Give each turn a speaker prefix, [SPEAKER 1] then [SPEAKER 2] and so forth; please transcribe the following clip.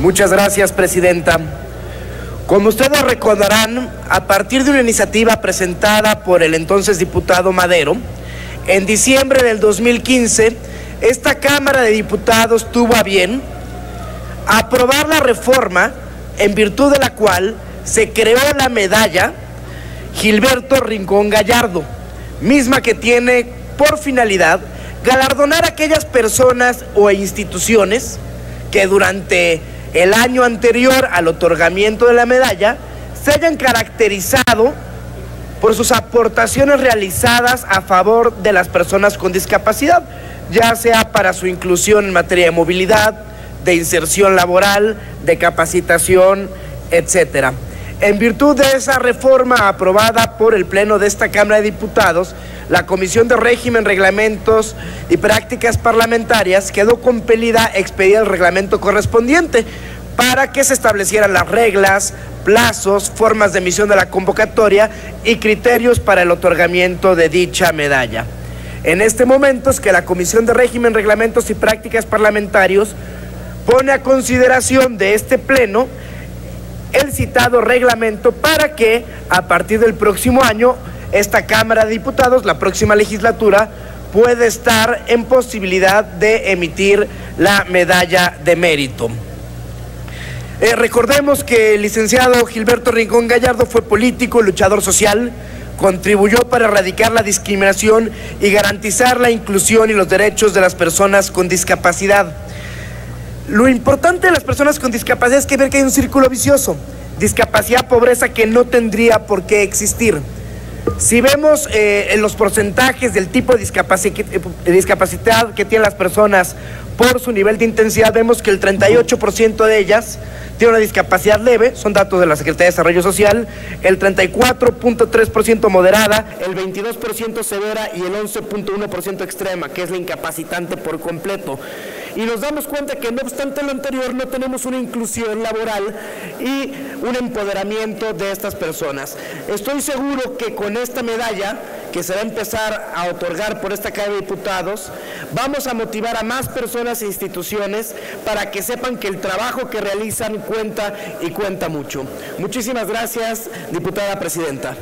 [SPEAKER 1] Muchas gracias, Presidenta. Como ustedes recordarán, a partir de una iniciativa presentada por el entonces diputado Madero, en diciembre del 2015, esta Cámara de Diputados tuvo a bien aprobar la reforma en virtud de la cual se creó la medalla Gilberto Rincón Gallardo, misma que tiene por finalidad galardonar a aquellas personas o instituciones que durante el año anterior al otorgamiento de la medalla se hayan caracterizado por sus aportaciones realizadas a favor de las personas con discapacidad, ya sea para su inclusión en materia de movilidad, de inserción laboral, de capacitación, etcétera. En virtud de esa reforma aprobada por el Pleno de esta Cámara de Diputados, la Comisión de Régimen, Reglamentos y Prácticas Parlamentarias quedó compelida a expedir el reglamento correspondiente para que se establecieran las reglas, plazos, formas de emisión de la convocatoria y criterios para el otorgamiento de dicha medalla. En este momento es que la Comisión de Régimen, Reglamentos y Prácticas Parlamentarios pone a consideración de este Pleno el citado reglamento para que a partir del próximo año esta Cámara de Diputados, la próxima legislatura, pueda estar en posibilidad de emitir la medalla de mérito. Eh, recordemos que el licenciado Gilberto Rincón Gallardo fue político, luchador social, contribuyó para erradicar la discriminación y garantizar la inclusión y los derechos de las personas con discapacidad. Lo importante de las personas con discapacidad es que ver que hay un círculo vicioso. Discapacidad, pobreza que no tendría por qué existir. Si vemos eh, los porcentajes del tipo de discapacidad que tienen las personas por su nivel de intensidad, vemos que el 38% de ellas tiene una discapacidad leve, son datos de la Secretaría de Desarrollo Social, el 34.3% moderada, el 22% severa y el 11.1% extrema, que es la incapacitante por completo. Y nos damos cuenta que no obstante lo anterior no tenemos una inclusión laboral y un empoderamiento de estas personas. Estoy seguro que con esta medalla que se va a empezar a otorgar por esta Cámara de Diputados, vamos a motivar a más personas e instituciones para que sepan que el trabajo que realizan cuenta y cuenta mucho. Muchísimas gracias, diputada presidenta.